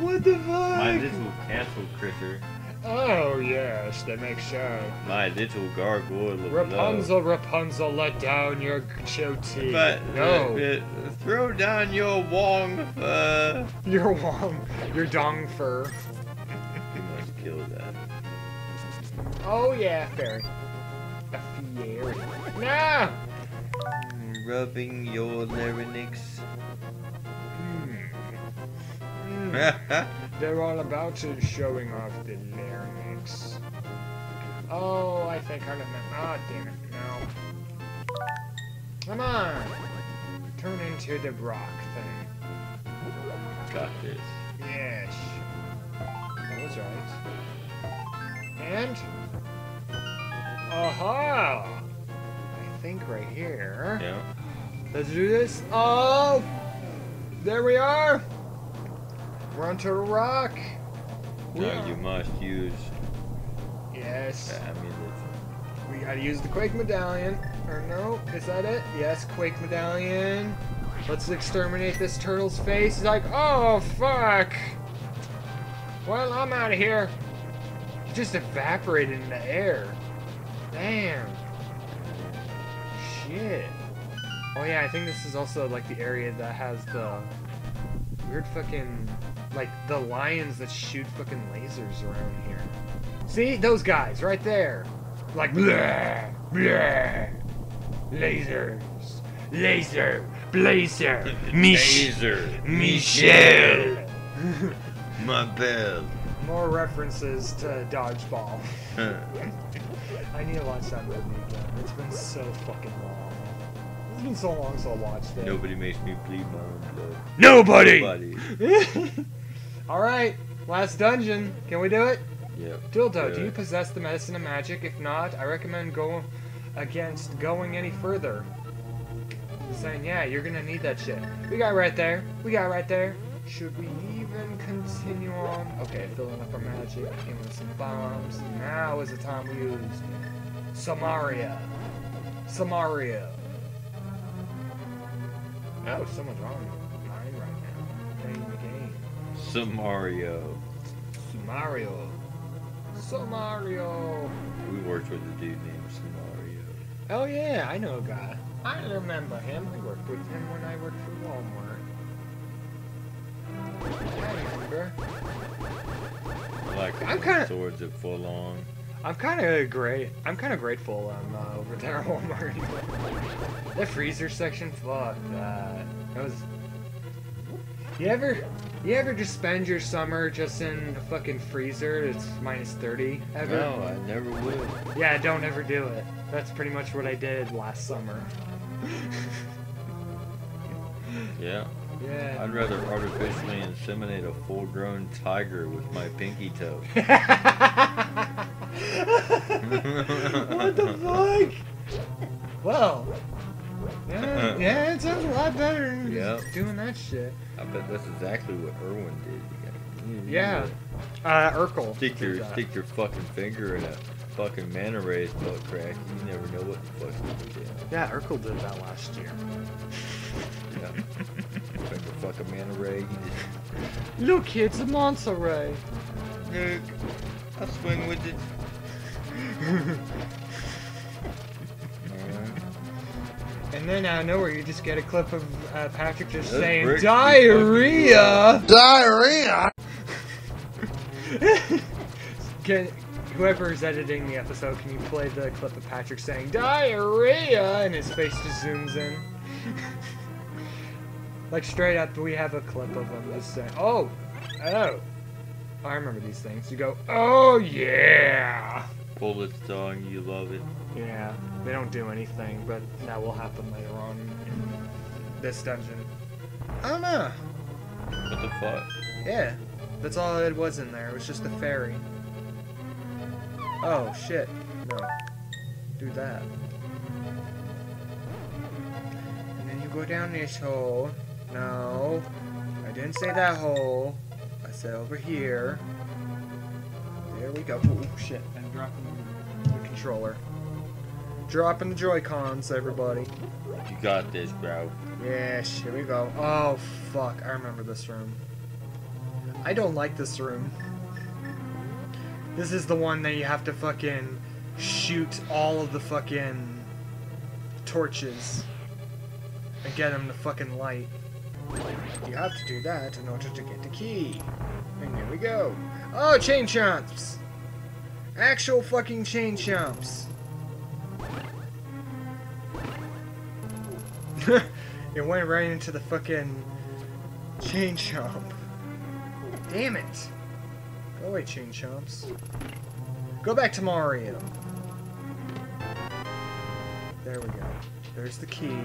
What the fuck? My little castle critter. Oh yes, that makes sense. My little gargoyle Rapunzel, Rapunzel, let down your goatee. But, no, uh, uh, throw down your wong uh your wong, your dong fur. You must kill that. Oh yeah, fairy. A fairy. No. Rubbing your larynx. Hmm. Hmm. They're all about to showing off the larynx. Oh, I think I remember. Ah, damn it, no. Come on! Turn into the rock thing. Got this. Yes. That was right. And... Aha! I think right here. Yeah. Let's do this. Oh! There we are! We're onto a rock. We Now are- you must use Yes. We gotta use the Quake Medallion. Or no, is that it? Yes, Quake Medallion. Let's exterminate this turtle's face. He's like, oh, fuck. Well, I'm out of here. He just evaporated in the air. Damn. Shit. Oh yeah, I think this is also like the area that has the weird fucking like the lions that shoot fucking lasers around here. See those guys right there, like blah blah lasers, laser, blazer, Mich- Taser. Michelle. My bell. More references to dodgeball. I need to watch that movie again. It's been so fucking long. It's been so long since I watched it. Nobody makes me bleed my own blood. Nobody. Nobody. All right, last dungeon. Can we do it? Yep. Dildo, do you possess the medicine of magic? If not, I recommend go against going any further. Saying, yeah, you're gonna need that shit. We got right there. We got right there. Should we even continue on? Okay, filling up our magic, giving us some bombs. Now is the time we use Somaria. Somaria. Oh, someone's wrong. Mine right now. Playing the game. Some Mario. Mario. Mario. We worked with a dude named Samario. Oh yeah, I know a guy. I remember him. I worked with him when I worked for Walmart. I remember. I like I'm kinda- swords that fall long. I'm kind of great. I'm kind of grateful I'm uh, over there at Walmart. the freezer section, fuck that. That was. You ever, you ever just spend your summer just in a fucking freezer? It's minus thirty. Ever? No, I never would. Yeah, don't ever do it. That's pretty much what I did last summer. Yeah. Yeah. I'd rather artificially inseminate a full-grown tiger with my pinky toe. what the fuck? Well, yeah, yeah, it sounds a lot better than Yep. just doing that shit. I bet that's exactly what Irwin did. Yeah. Uh, Urkel. Stick your that. stick your fucking finger in a fucking manta ray's butt crack. You never know what the fuck you get. Yeah, Urkel did that last year. Yeah. Finger fuck a manta ray. Look, it's a Monster Ray. look. I swing with it. And then out of nowhere, you just get a clip of uh, Patrick just Those saying bricks diarrhea. Diarrhea. Can whoever's editing the episode, can you play the clip of Patrick saying diarrhea and his face just zooms in? like straight up, we have a clip of him just saying, "Oh, oh." I remember these things. You go, "Oh yeah." Pull its tongue. You love it. Yeah, they don't do anything, but that will happen later on in this dungeon. I don't know. What the fuck? Yeah, that's all it was in there. It was just a fairy. Oh shit! No, do that. And then you go down this hole. No, I didn't say that hole. I said over here. There we go. Oh shit! I'm dropping the controller. Dropping the Joy-Cons, everybody. You got this, bro. Yes, here we go. Oh, fuck. I remember this room. I don't like this room. This is the one that you have to fucking shoot all of the fucking torches and get them to fucking light. You have to do that in order to get the key. And here we go. Oh, chain chomps! Actual fucking chain chomps. it went right into the fucking chain chomp. Damn it! Go away, chain chomps. Go back to Mario. There we go. There's the key.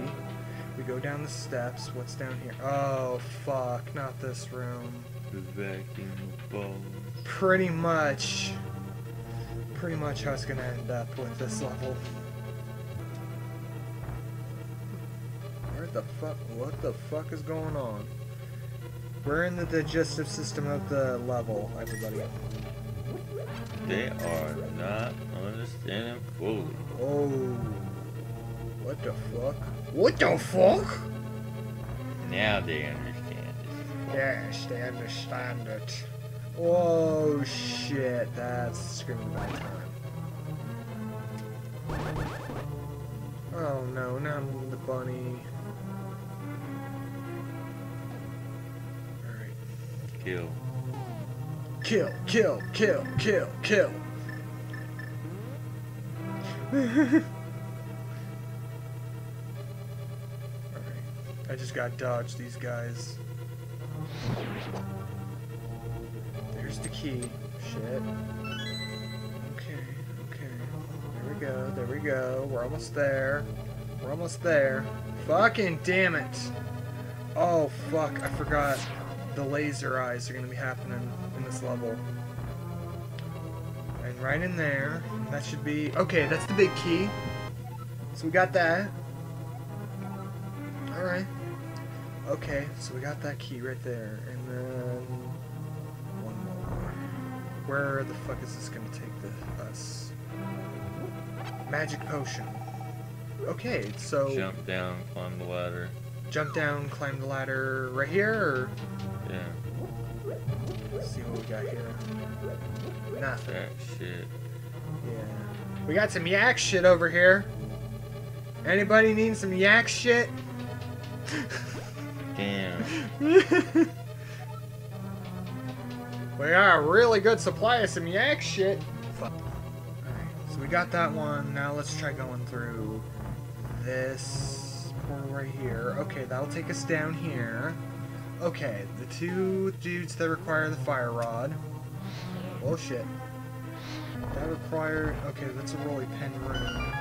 We go down the steps. What's down here? Oh, fuck. Not this room. The vacuum ball. Pretty much. Pretty much how it's gonna end up with this level. Where the fuck? What the fuck is going on? We're in the digestive system of the level, everybody. They are not understanding fully. Oh. What the fuck? What the fuck? Now they understand it. Yes, they understand it. Oh shit, that's screaming bad time. Oh no, not the bunny. Alright. Kill. Kill, kill, kill, kill, kill. Alright. I just got dodged these guys. There's the key. Shit. Okay, okay. There we go, there we go. We're almost there. We're almost there. Fucking damn it. Oh, fuck. I forgot. The laser eyes are gonna be happening in this level. And right in there, that should be... Okay, that's the big key. So we got that. Alright. Okay, so we got that key right there. And then... Where the fuck is this gonna take the, us? Magic potion. Okay, so... Jump down, climb the ladder. jump down, climb the ladder right here, or... Yeah, Let's see what we got here. Nothing. that shit. Yeah. We got some yak shit over here. Anybody need some yak shit? Damn. we got a really good supply of some yak shit. Alright, so we got that one. Now let's try going through this portal right here. Okay, that'll take us down here. Okay, the two dudes that require the fire rod. Oh shit. That required. Okay, that's a rolly pin room.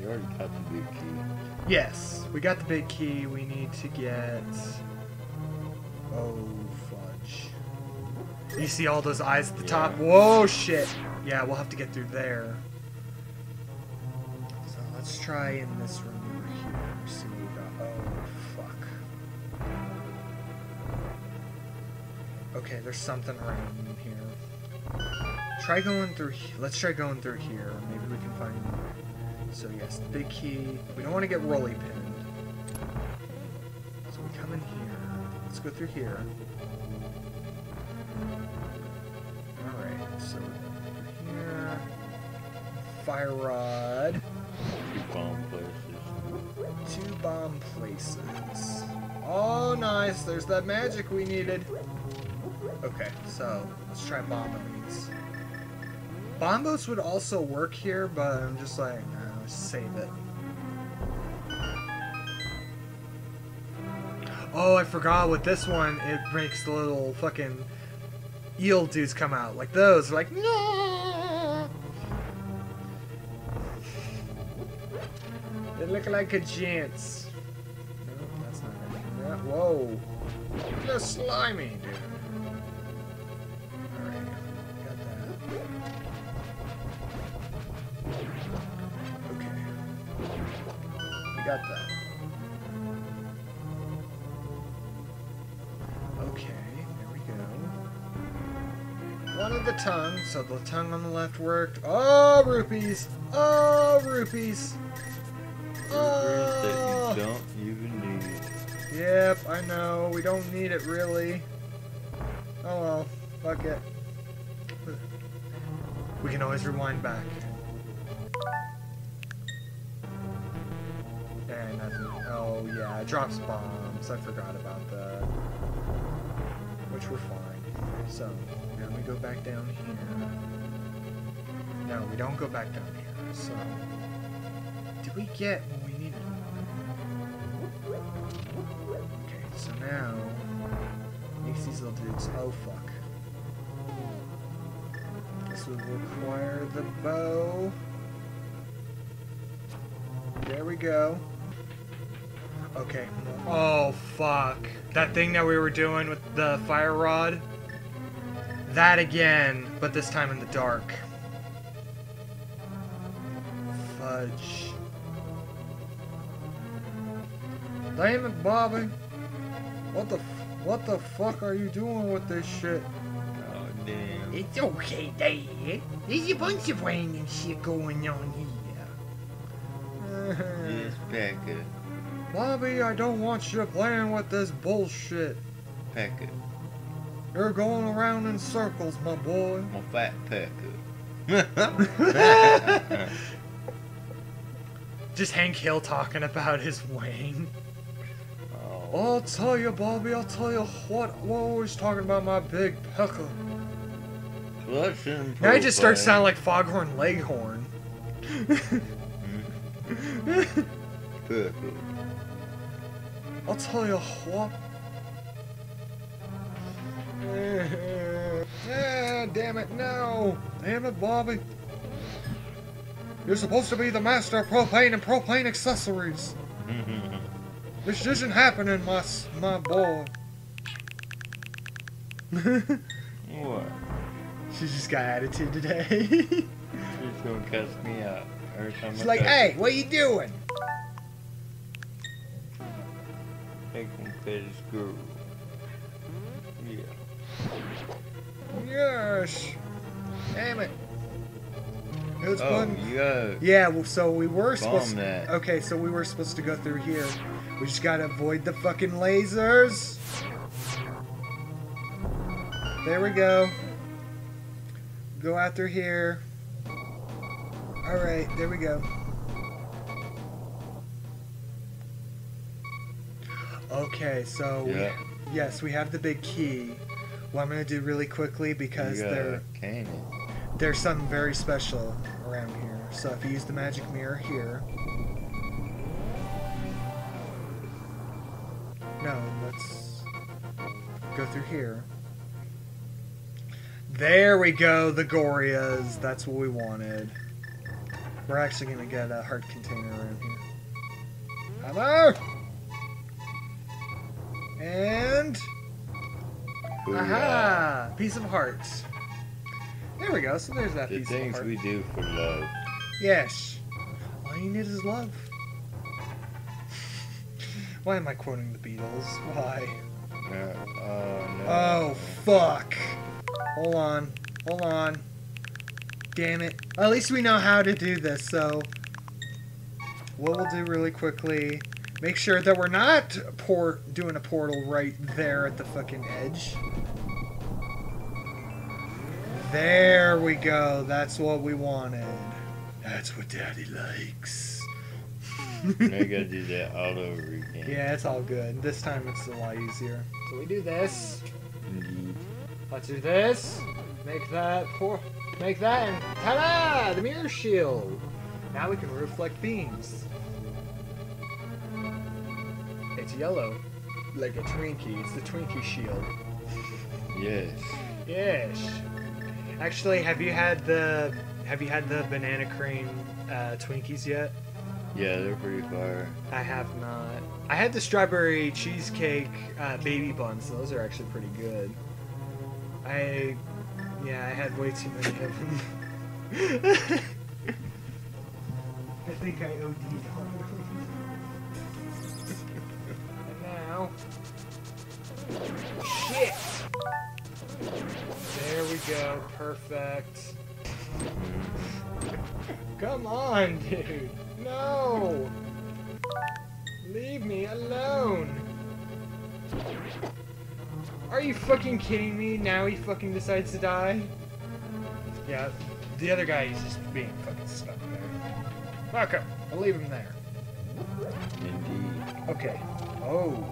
You already got the big key. Yes, we got the big key. We need to get. Oh! You see all those eyes at the top? Whoa, shit! Yeah, we'll have to get through there. So let's try in this room over here. See what we got. Oh fuck. Okay, there's something around in here. Try going through. Let's try going through here. Maybe we can find. So yes, the big key. We don't want to get rolly pinned. So we come in here. Let's go through here. Fire rod. Two bomb places. Two bomb places. Oh nice, there's that magic we needed. Okay, so let's try bombing these. Bombos would also work here, but I'm just like, nah, save it. Oh, I forgot with this one, it makes the little fucking eel dudes come out. Like those, like, no! Look like a. Yeah, whoa. They're slimy, dude. Alright, got that. Okay. We got that. Okay, there we go. one of the tongue, so the tongue on the left worked. Oh, rupees! Oh, rupees! That Oh! you don't even need. Yep, I know. We don't need it really. Oh well, fuck it. We can always rewind back. And. Oh yeah, it drops bombs. I forgot about that. Which we're fine. So now we go back down here. No, we don't go back down here. So did we get what we needed? Okay, so now makes these little dudes. Oh fuck. This would require the bow. There we go. Okay. Oh fuck. That thing that we were doing with the fire rod. That again, but this time in the dark. Fudge. Damn it, Bobby. What the what the fuck are you doing with this shit? Oh damn. It's okay, Dad. There's a bunch of random shit going on here. Yes, pack. Bobby, I don't want you playing with this bullshit. Pack it. You're going around in circles, my boy. My fat packer. Just Hank Hill talking about his Wayne. I'll tell you, Bobby, I'll tell you what. We're always talking about my big pecker. and Now he just start sounding like Foghorn Leghorn. I'll tell you what. Yeah, damn it, no! Damn it, Bobby. You're supposed to be the master of propane and propane accessories. This isn't happening, my my boy. what? She's just got attitude today. She's gonna cuss me out every time She's I like, hey, what are you doing? Take one petty screw. Yeah. Yes. Damn it. It's Oh, fun. you gotta Yeah, well, so we were supposed that. Okay, so we were supposed to go through here. We just gotta avoid the fucking lasers. There we go. Go out through here. Alright, there we go. Okay, so we- yes, we have the big key. What I'm gonna do really quickly because there gotta cane it. there's something very special around here. So if you use the magic mirror here. No, let's go through here. There we go, the Gorias. That's what we wanted. We're actually gonna get a heart container around here. Hello! And Booyah. aha! Piece of hearts. There we go. So there's that The piece of things we do for love. Yes. All you need is love. Why am I quoting the Beatles? Why? Uh, oh no. Oh, fuck. Hold on. Hold on. Damn it. At least we know how to do this, so. What we'll do really quickly. Make sure that we're not por- doing a portal right there at the fucking edge. There we go. That's what we wanted. That's what Daddy likes. Now you gotta do that all over again. Yeah, it's all good. This time it's a lot easier. So we do this. Indeed. Let's do this. Make that pour. Make that and ta-da! The mirror shield. Now we can reflect beams. It's yellow, like a Twinkie. It's the Twinkie shield. Yes. Yes. Actually, have you had the have you had the banana cream uh, Twinkies yet? Yeah, they're pretty fire. I have not. I had the strawberry cheesecake uh, baby buns. Those are actually pretty good. I, yeah, I had way too many of them. I think I OD'd on them. and now, shit. There we go. Perfect. Come on, dude. No. Leave me alone. Are you fucking kidding me? Now he fucking decides to die? Yeah, the other guy is just being fucking stuck there. Okay, I'll leave him there. Indeed. Okay. Oh.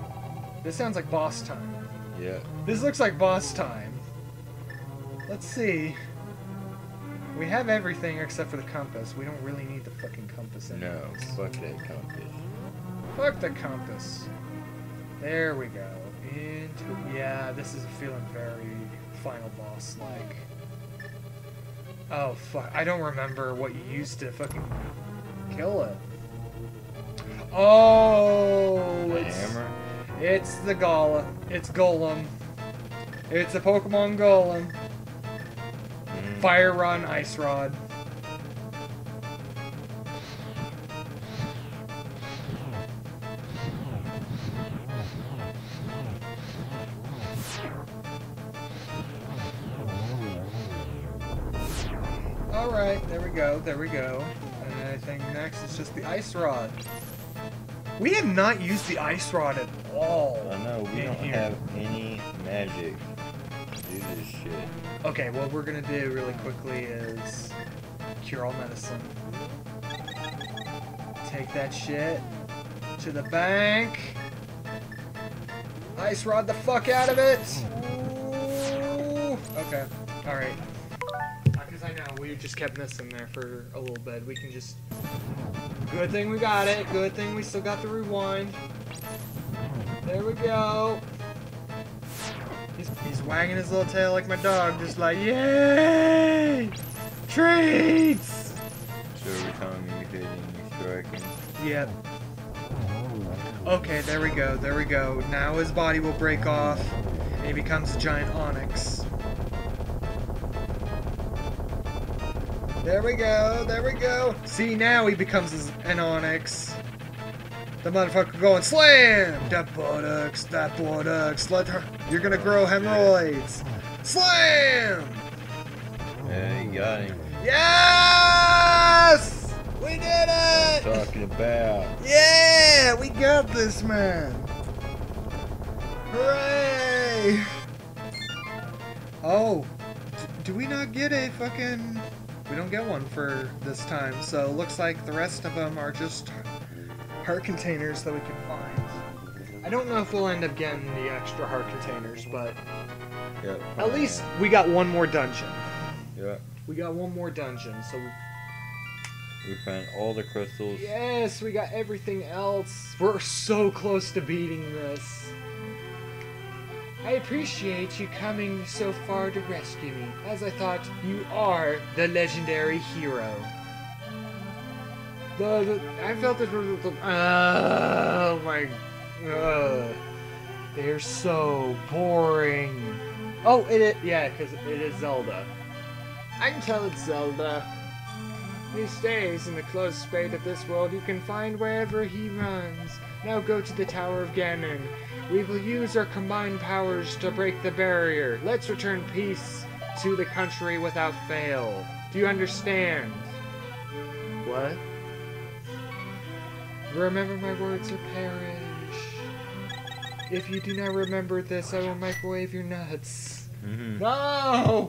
This sounds like boss time. Yeah. This looks like boss time. Let's see. We have everything except for the compass. We don't really need the fucking compass No, fuck that compass. Fuck the compass. There we go. Into yeah, this is feeling very final boss like. Oh fuck! I don't remember what you used to fucking kill it. Oh, The it's, hammer? it's the golem. It's Golem. It's a Pokemon Golem. Fire Rod Ice Rod. Alright, there we go, there we go. And I think next is just the Ice Rod. We have not used the Ice Rod at all. I know, we don't here. have any magic do this shit. Okay, what we're gonna do really quickly is cure all medicine. Take that shit to the bank. Ice rod the fuck out of it. Ooh. Okay, all right. Uh, because I know we just kept missing there for a little bit. We can just. Good thing we got it. Good thing we still got the rewind. There we go. He's, wagging his little tail like my dog, just like, yay! Treats! So every time you hit him, you strike. Yep. Okay, there we go, there we go. Now his body will break off, and he becomes a giant Onix. There we go, there we go. See, now he becomes an Onix. The motherfucker going slam! That buttocks, that buttocks. Let her. You're gonna grow hemorrhoids. Slam! Yeah, you got him. Yes! We did it! Talking about. Yeah, we got this, man. Hooray! Oh, do we not get a fucking? We don't get one for this time, so looks like the rest of them are just heart containers that we can find. I don't know if we'll end up getting the extra heart containers, but Yep. at least we got one more dungeon. Yeah. We got one more dungeon, so We found all the crystals. Yes, we got everything else. We're so close to beating this. I appreciate you coming so far to rescue me, as I thought you are the legendary hero. The, the I felt it. was the- Oh my. Uh, they're so boring. Oh, it is. Yeah, because it is Zelda. I can tell it's Zelda. He stays in the closed spate of this world you can find wherever he runs. Now go to the Tower of Ganon. We will use our combined powers to break the barrier. Let's return peace to the country without fail. Do you understand? What? Remember my words or perish. If you do not remember this, I will microwave your nuts. Mm-hmm. No!